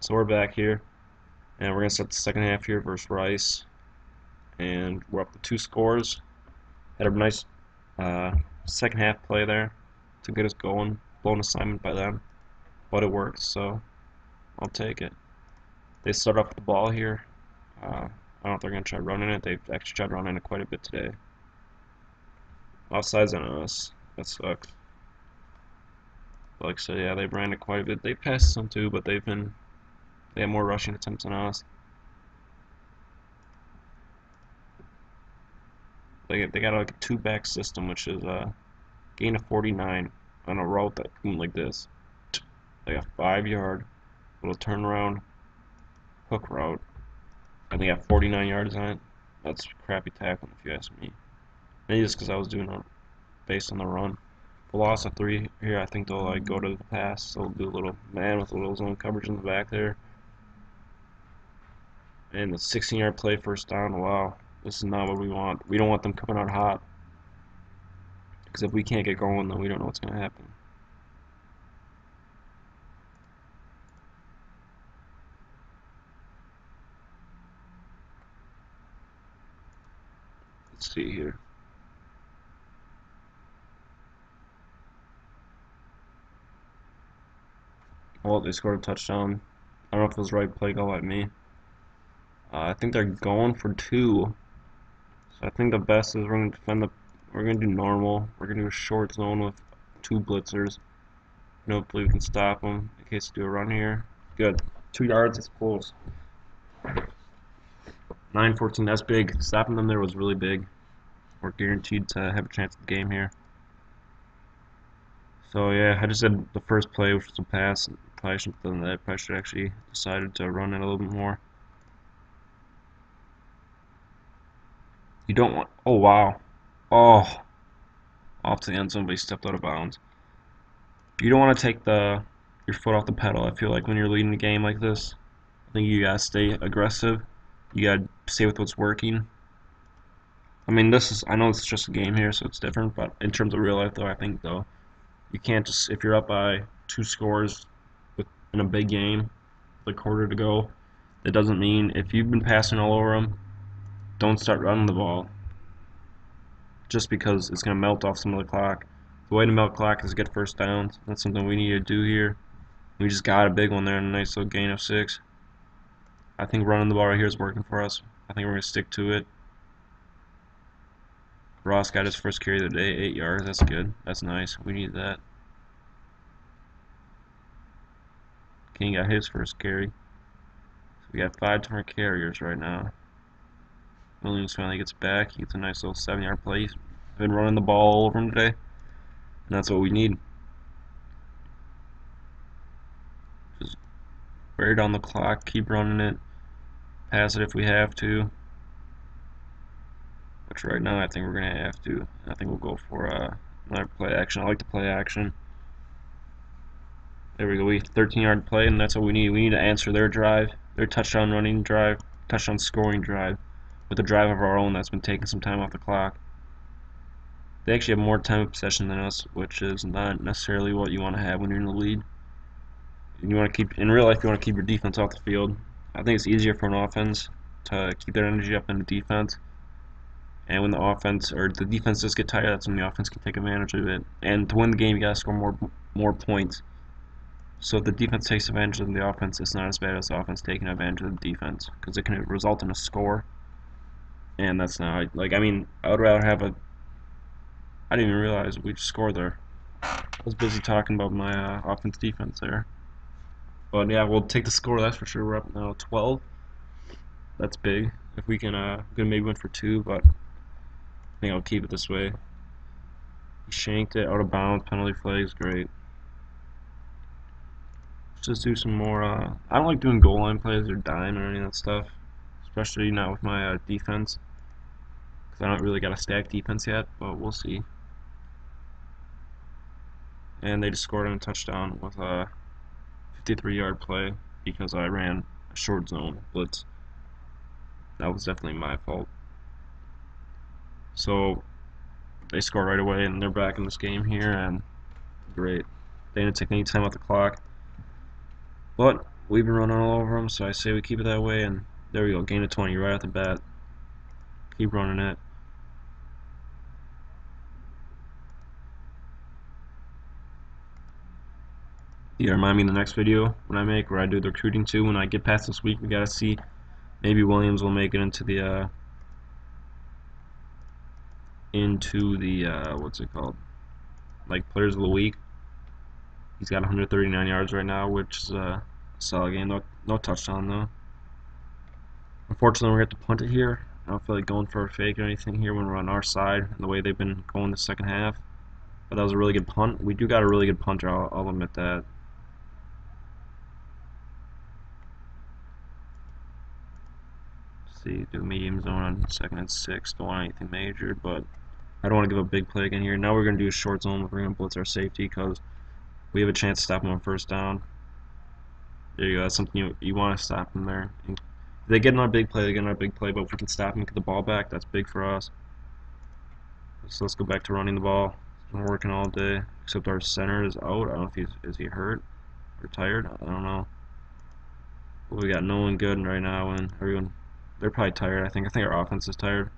So we're back here, and we're going to start the second half here versus Rice. And we're up to two scores. Had a nice uh, second half play there to get us going. Blown assignment by them, but it worked, so I'll take it. They start off with the ball here. Uh, I don't know if they're going to try running it. They've actually tried running it quite a bit today. Offsides on us. That sucks. Like said, yeah, they ran it quite a bit. They passed some too, but they've been they have more rushing attempts than us. They they got like a two back system, which is a uh, gain of 49 on a route that went like this, like a five yard little turnaround hook route, and they got 49 yards on it. That's crappy tackling if you ask me. Maybe just because I was doing it based on the run The loss of three here. I think they'll like go to the pass. They'll do a little man with a little zone coverage in the back there. And the 16 yard play first down. Wow, this is not what we want. We don't want them coming out hot. Because if we can't get going, then we don't know what's going to happen. Let's see here. Well, they scored a touchdown. I don't know if it was right play call by me. Uh, I think they're going for two. So I think the best is we're going to defend the. We're going to do normal. We're going to do a short zone with two blitzers. And hopefully we can stop them in case we do a run here. Good. Two yards, it's close. 9-14, that's big. Stopping them there was really big. We're guaranteed to have a chance at the game here. So yeah, I just said the first play, which was a pass. Probably should have done that. Probably should actually decided to run it a little bit more. You don't want. Oh wow. Oh. Off to the end zone, but he stepped out of bounds. You don't want to take the your foot off the pedal. I feel like when you're leading a game like this, I think you gotta stay aggressive. You gotta stay with what's working. I mean, this is. I know it's just a game here, so it's different. But in terms of real life, though, I think though, you can't just if you're up by two scores, in a big game, the quarter to go, that doesn't mean if you've been passing all over them, don't start running the ball. Just because it's going to melt off some of the clock. The way to melt clock is get first downs. That's something we need to do here. We just got a big one there and a nice little gain of six. I think running the ball right here is working for us. I think we're going to stick to it. Ross got his first carry of the day, 8 yards. That's good. That's nice. We need that. King got his first carry. So we got five different carriers right now. Williams finally gets back. He gets a nice little seven yard play. He's been running the ball all over him today. And that's what we need. Just wear down the clock, keep running it, pass it if we have to. Which right now I think we're going to have to. I think we'll go for uh, another play action. I like to play action. There we go. We 13 yard play, and that's what we need. We need to answer their drive, their touchdown running drive, touchdown scoring drive, with a drive of our own that's been taking some time off the clock. They actually have more time of possession than us, which is not necessarily what you want to have when you're in the lead. You want to keep in real life. You want to keep your defense off the field. I think it's easier for an offense to keep their energy up in the defense. And when the offense or the defense does get tired, that's when the offense can take advantage of it. And to win the game, you gotta score more more points. So if the defense takes advantage of the offense, it's not as bad as the offense taking advantage of the defense because it can result in a score. And that's not like I mean I would rather have a. I didn't even realize we scored there. I was busy talking about my uh, offense defense there. But yeah, we'll take the score. That's for sure. We're up now 12. That's big. If we can, uh, gonna maybe win for two, but I think I'll keep it this way. He shanked it out of bounds. Penalty flags, great just do some more. Uh, I don't like doing goal line plays or dime or any of that stuff, especially not with my uh, defense, because I don't really got a stack defense yet. But we'll see. And they just scored on a touchdown with a 53-yard play because I ran a short zone blitz. That was definitely my fault. So they score right away, and they're back in this game here, and great. They didn't take any time off the clock. But we've been running all over them, so I say we keep it that way, and there we go, gain of 20 right off the bat. Keep running it. Yeah, remind me in the next video when I make where I do the recruiting too. When I get past this week, we gotta see. Maybe Williams will make it into the uh, into the uh, what's it called? Like players of the week. He's got 139 yards right now, which is a solid game. No, no touchdown though. Unfortunately, we're to have to punt it here. I don't feel like going for a fake or anything here when we're on our side and the way they've been going the second half. But that was a really good punt. We do got a really good punter, I'll, I'll admit that. See, do medium zone on second and six. Don't want anything major, but I don't want to give a big play again here. Now we're going to do a short zone. We're going to blitz our safety because we have a chance to stop them on first down. There you go. That's something you, you want to stop them there. If they get another big play, they get another big play, but if we can stop and get the ball back, that's big for us. So let's go back to running the ball. Been working all day, except our center is out. I don't know if he's is he hurt or tired. I don't know. We got no one good right now, and everyone they're probably tired. I think. I think our offense is tired,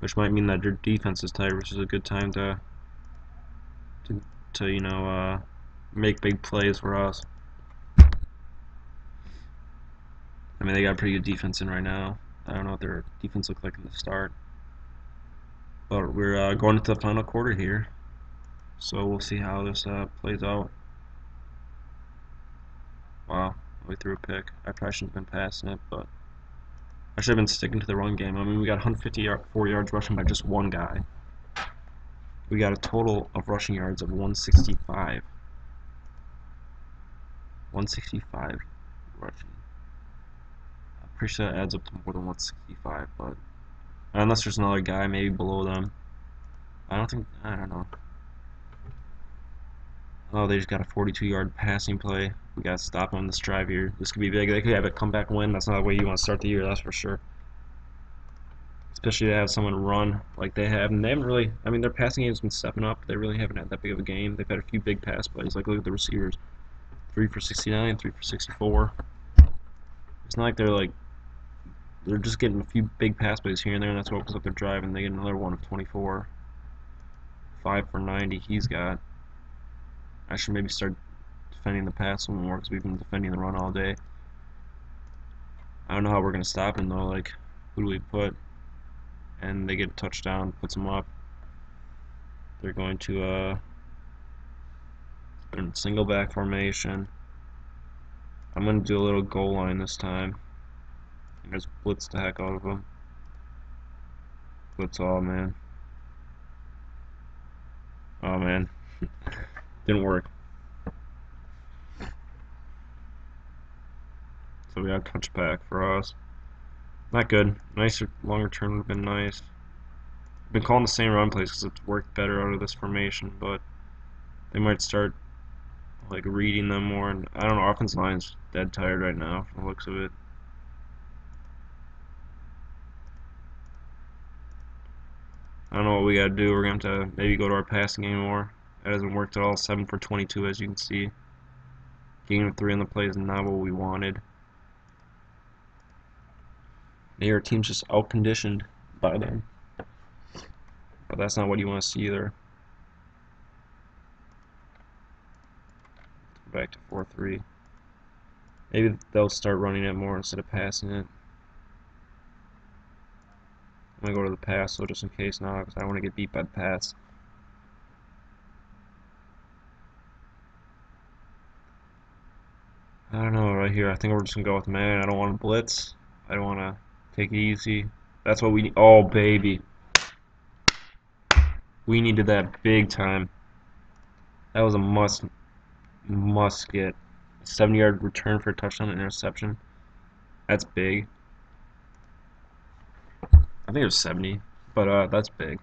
which might mean that their defense is tired, which is a good time to to, to you know uh, make big plays for us. I mean, they got pretty good defense in right now. I don't know what their defense looked like in the start, but we're uh, going into the final quarter here, so we'll see how this uh, plays out. Wow, we threw a pick. I probably shouldn't have been passing it, but. I should have been sticking to the run game. I mean, we got 154 yards rushing by just one guy. We got a total of rushing yards of 165. 165 rushing. I'm pretty sure that adds up to more than 165, but unless there's another guy maybe below them. I don't think, I don't know. Oh, they just got a 42 yard passing play. We got to stop on this drive here. This could be big. They could have a comeback win. That's not the way you want to start the year, that's for sure. Especially to have someone run like they have. And they haven't really, I mean, their passing game's been stepping up. They really haven't had that big of a game. They've had a few big pass plays. Like, look at the receivers 3 for 69, 3 for 64. It's not like they're like, they're just getting a few big pass plays here and there, and that's what opens up their drive, and they get another one of 24. 5 for 90 he's got. I should maybe start defending the pass more because we've been defending the run all day. I don't know how we're going to stop him though. Like, who do we put? And they get a touchdown, puts them up. They're going to, uh, in single back formation. I'm going to do a little goal line this time. And just blitz the heck out of them. Blitz all, man. Oh, man. Didn't work. So we got a touchback for us. Not good. Nicer, longer term would have been nice. Been calling the same run plays because it's worked better out of this formation, but they might start like reading them more. And I don't know. offense line's dead tired right now from the looks of it. I don't know what we gotta do. We're gonna have to maybe go to our passing game more. That hasn't worked at all. 7 for 22 as you can see. Gain of 3 on the play is not what we wanted. Maybe our team's just out-conditioned by them. But that's not what you want to see either. Back to 4-3. Maybe they'll start running it more instead of passing it. I'm going to go to the pass, so just in case now, because I want to get beat by the pass. I don't know right here. I think we're just gonna go with man. I don't want to blitz. I don't want to take it easy. That's what we need. Oh baby, we needed that big time. That was a must, must get. 70 yard return for a touchdown and interception. That's big. I think it was 70, but uh, that's big.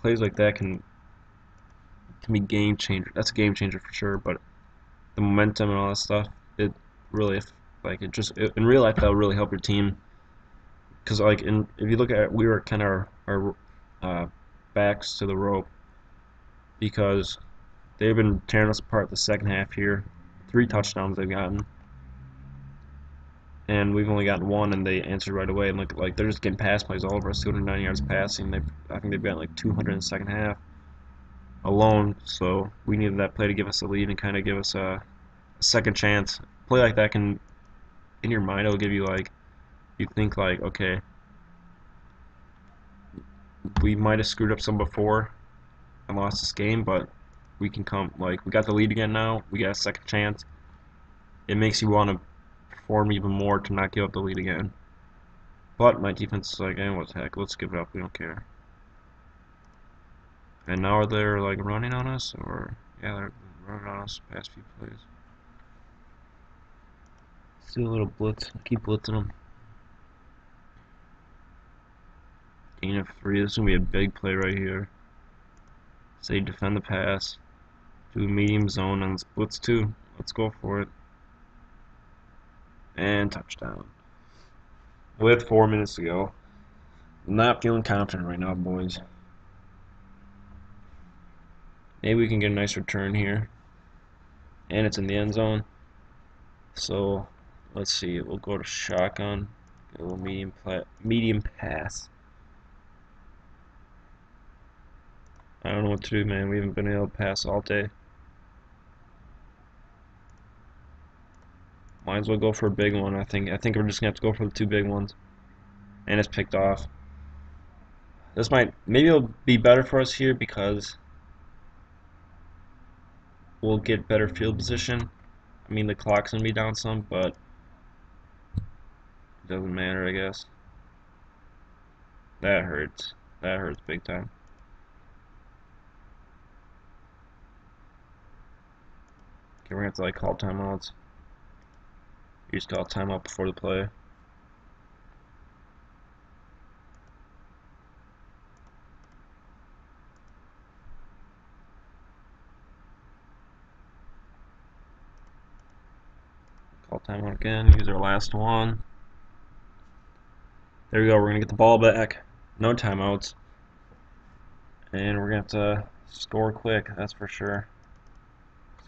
Plays like that can can be game changer. That's a game changer for sure. But the momentum and all that stuff, it really like it just it, in real life that'll really help your team. Because like in if you look at it, we were kind of our, our uh, backs to the rope because they've been tearing us apart the second half here. three touchdowns they've gotten. And we've only gotten one, and they answered right away. And look, like they're just getting pass plays all over us. 209 yards passing. They, I think they've got like 200 in the second half alone. So we needed that play to give us a lead and kind of give us a, a second chance. play like that can, in your mind, it'll give you like, you think like, okay, we might have screwed up some before and lost this game, but we can come like we got the lead again now. We got a second chance. It makes you want to perform even more to not give up the lead again. But my defense is like, eh, what the heck? Let's give it up. We don't care. And now they're like running on us, or yeah, they're running on us past few plays. Let's do a little blitz. Keep blitzing them. Gain of three. This is gonna be a big play right here. Say defend the pass. Do a medium zone and blitz two. Let's go for it. And touchdown. With four minutes to go. Not feeling confident right now, boys. Maybe we can get a nice return here. And it's in the end zone. So let's see. We'll go to shotgun. a little medium medium pass. I don't know what to do, man. We haven't been able to pass all day. Might as well go for a big one. I think. I think we're just gonna have to go for the two big ones. And it's picked off. This might maybe it'll be better for us here because we'll get better field position. I mean the clock's gonna be down some, but doesn't matter, I guess. That hurts. That hurts big time. Okay, we're gonna have to like call timeouts. You just call timeout before the play. Call timeout again, use our last one. There we go, we're gonna get the ball back. No timeouts. And we're gonna have to score quick, that's for sure.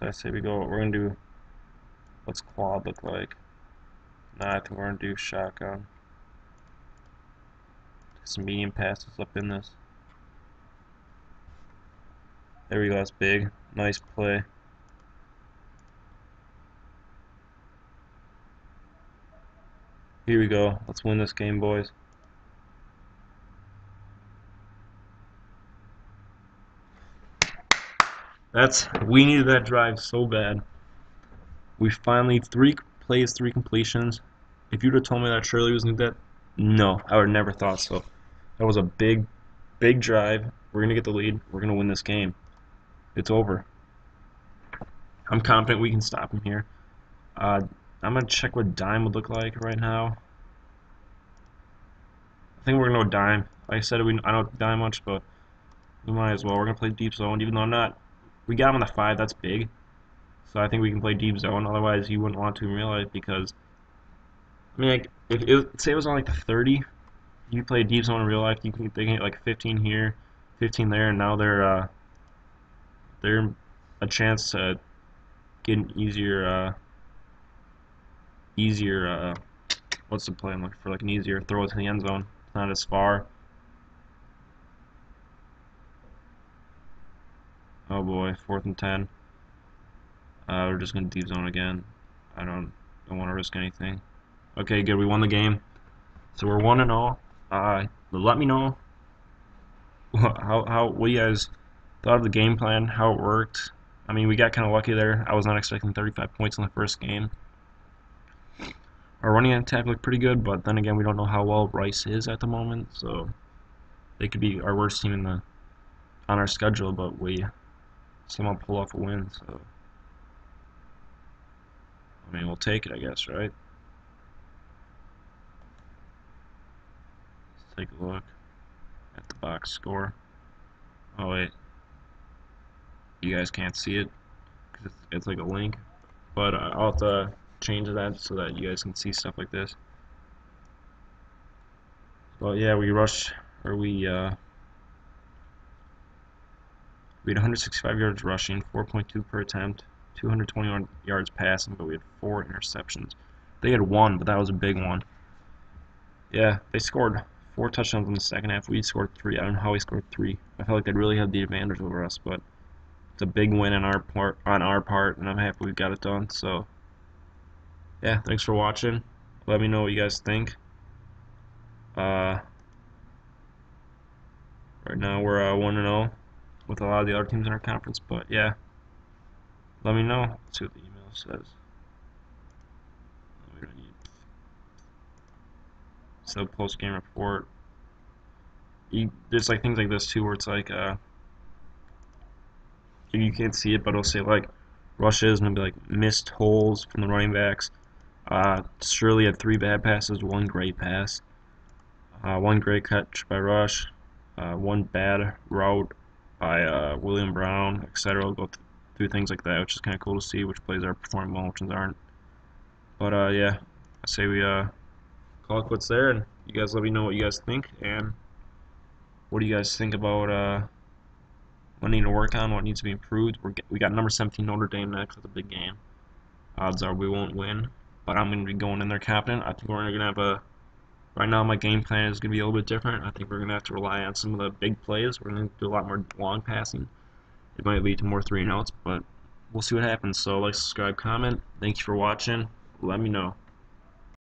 So I say we go, we're going to do, what's quad look like? Nah, I think we're going to do shotgun. Some medium passes up in this. There we go, that's big. Nice play. Here we go. Let's win this game, boys. That's we needed that drive so bad. We finally three plays, three completions. If you'd have told me that Shirley was gonna that, no, I would have never thought so. That was a big, big drive. We're gonna get the lead. We're gonna win this game. It's over. I'm confident we can stop him here. Uh, I'm gonna check what dime would look like right now. I think we're gonna go dime. Like I said, we I don't dime much, but we might as well. We're gonna play deep zone, even though I'm not we got him on the 5, that's big. So I think we can play deep zone, otherwise you wouldn't want to in real life because, I mean, like, if it, say it was on like the 30, you play deep zone in real life, you can, they can like 15 here, 15 there, and now they're, uh, they're a chance to get an easier, uh, easier, uh, what's the play I'm looking for, like an easier throw to the end zone, not as far. Oh boy, fourth and ten. Uh, we're just gonna deep zone again. I don't don't want to risk anything. Okay, good. We won the game. So we're one and all. Uh, let me know how how what you guys thought of the game plan, how it worked. I mean, we got kind of lucky there. I was not expecting 35 points in the first game. Our running attack looked pretty good, but then again, we don't know how well Rice is at the moment, so they could be our worst team in the on our schedule. But we someone pull off a win, so I mean we'll take it I guess, right? Let's take a look at the box score. Oh wait. You guys can't see it because it's, it's, like a link. But uh, I'll have to change that so that you guys can see stuff like this. Well, yeah, we rushed, or we uh, we had 165 yards rushing, 4.2 per attempt, 221 yards passing, but we had four interceptions. They had one, but that was a big one. Yeah, they scored four touchdowns in the second half. We scored three. I don't know how we scored three. I felt like they really had the advantage over us, but it's a big win on our part. On our part, and I'm happy we got it done. So, yeah, thanks for watching. Let me know what you guys think. Uh, right now we're uh, one and zero with a lot of the other teams in our conference, but yeah, let me know. Let's see what the email says. Sub post game report. You, there's like things like this too, where it's like uh, you can't see it, but it'll say like rushes and it'll be like missed holes from the running backs. Uh, Shirley had three bad passes, one great pass, uh, one great catch by Rush, uh, one bad route by uh, William Brown, etc. We'll go th through things like that, which is kind of cool to see which plays are performing well, which ones aren't. But uh, yeah, I say we call it quits there, and you guys let me know what you guys think, and what do you guys think about uh, what need to work on, what needs to be improved. We're, we got number 17 Notre Dame next. That's a big game. Odds are we won't win, but I'm going to be going in there confident. I think we're going to have a. Right now, my game plan is going to be a little bit different. I think we're going to have to rely on some of the big plays. We're going to do a lot more long passing. It might lead to more three and outs, but we'll see what happens. So, like, subscribe, comment. Thank you for watching. Let me know.